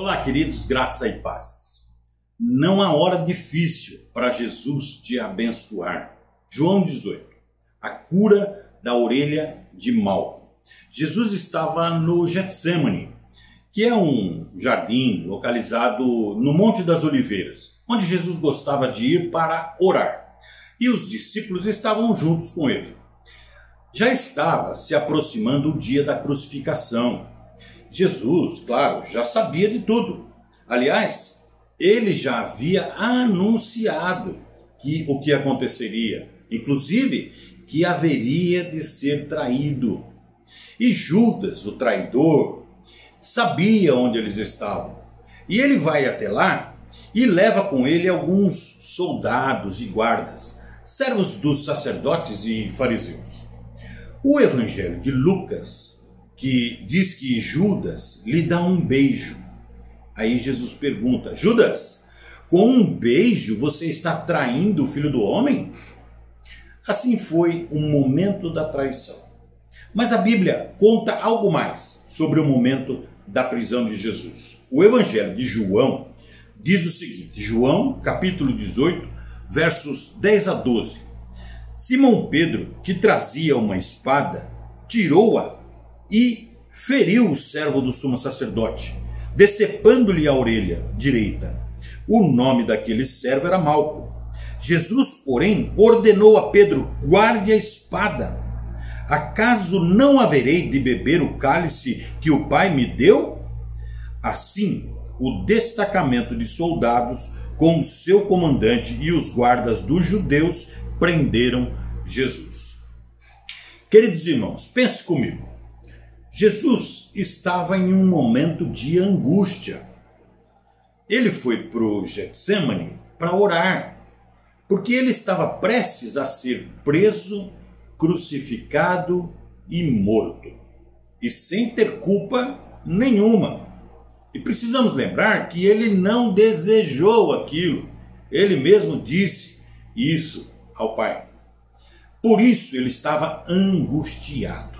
Olá, queridos, graça e paz. Não há hora difícil para Jesus te abençoar. João 18. A cura da orelha de Malco. Jesus estava no Getsemane, que é um jardim localizado no Monte das Oliveiras, onde Jesus gostava de ir para orar. E os discípulos estavam juntos com ele. Já estava se aproximando o dia da crucificação. Jesus, claro, já sabia de tudo. Aliás, ele já havia anunciado que o que aconteceria, inclusive que haveria de ser traído. E Judas, o traidor, sabia onde eles estavam. E ele vai até lá e leva com ele alguns soldados e guardas, servos dos sacerdotes e fariseus. O evangelho de Lucas que diz que Judas lhe dá um beijo. Aí Jesus pergunta: Judas, com um beijo você está traindo o filho do homem? Assim foi o momento da traição. Mas a Bíblia conta algo mais sobre o momento da prisão de Jesus. O Evangelho de João diz o seguinte: João, capítulo 18, versos 10 a 12. Simão Pedro, que trazia uma espada, tirou-a e feriu o servo do sumo sacerdote, decepando-lhe a orelha direita. O nome daquele servo era Malco. Jesus, porém, ordenou a Pedro: guarde a espada. Acaso não haverei de beber o cálice que o Pai me deu? Assim, o destacamento de soldados, com o seu comandante e os guardas dos judeus, prenderam Jesus. Queridos irmãos, pense comigo. Jesus estava em um momento de angústia. Ele foi para o Getsemane para orar, porque ele estava prestes a ser preso, crucificado e morto, e sem ter culpa nenhuma. E precisamos lembrar que ele não desejou aquilo, ele mesmo disse isso ao Pai. Por isso ele estava angustiado.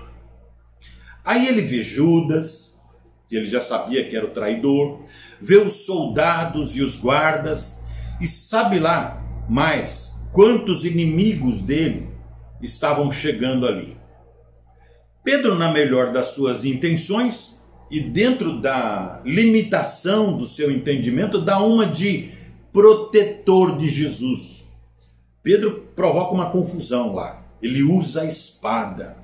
Aí ele vê Judas, que ele já sabia que era o traidor, vê os soldados e os guardas, e sabe lá mais quantos inimigos dele estavam chegando ali. Pedro, na melhor das suas intenções e dentro da limitação do seu entendimento, dá uma de protetor de Jesus. Pedro provoca uma confusão lá. Ele usa a espada.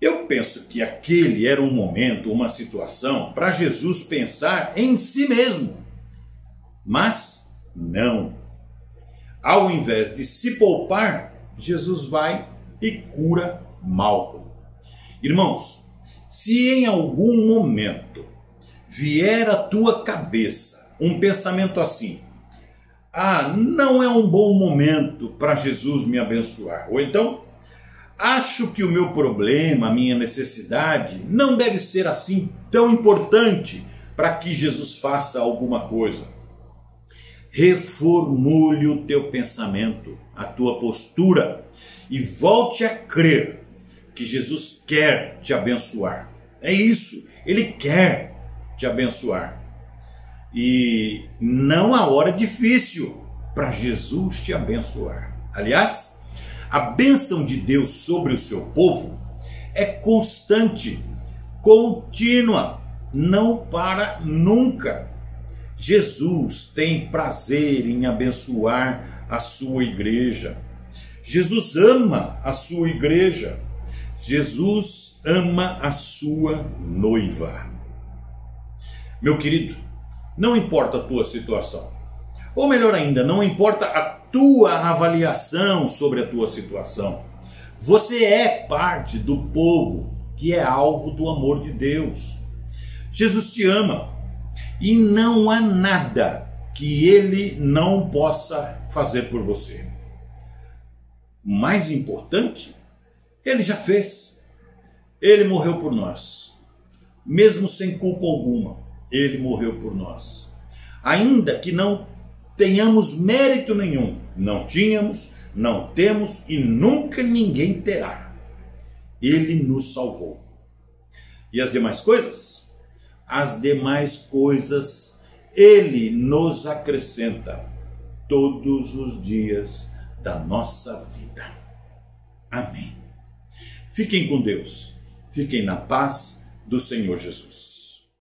Eu penso que aquele era um momento, uma situação para Jesus pensar em si mesmo. Mas não. Ao invés de se poupar, Jesus vai e cura Malco. Irmãos, se em algum momento vier à tua cabeça um pensamento assim: ah, não é um bom momento para Jesus me abençoar, ou então Acho que o meu problema, a minha necessidade, não deve ser assim tão importante para que Jesus faça alguma coisa. Reformule o teu pensamento, a tua postura e volte a crer que Jesus quer te abençoar. É isso, ele quer te abençoar. E não há hora difícil para Jesus te abençoar. Aliás, a bênção de Deus sobre o seu povo é constante, contínua, não para nunca. Jesus tem prazer em abençoar a sua igreja. Jesus ama a sua igreja. Jesus ama a sua noiva. Meu querido, não importa a tua situação, ou melhor ainda, não importa a tua avaliação sobre a tua situação. Você é parte do povo que é alvo do amor de Deus. Jesus te ama e não há nada que ele não possa fazer por você. Mais importante, ele já fez. Ele morreu por nós. Mesmo sem culpa alguma, ele morreu por nós. Ainda que não tenhamos mérito nenhum. Não tínhamos, não temos e nunca ninguém terá. Ele nos salvou. E as demais coisas? as demais coisas Ele nos acrescenta todos os dias da nossa vida. Amém. Fiquem com Deus, fiquem na paz do Senhor Jesus.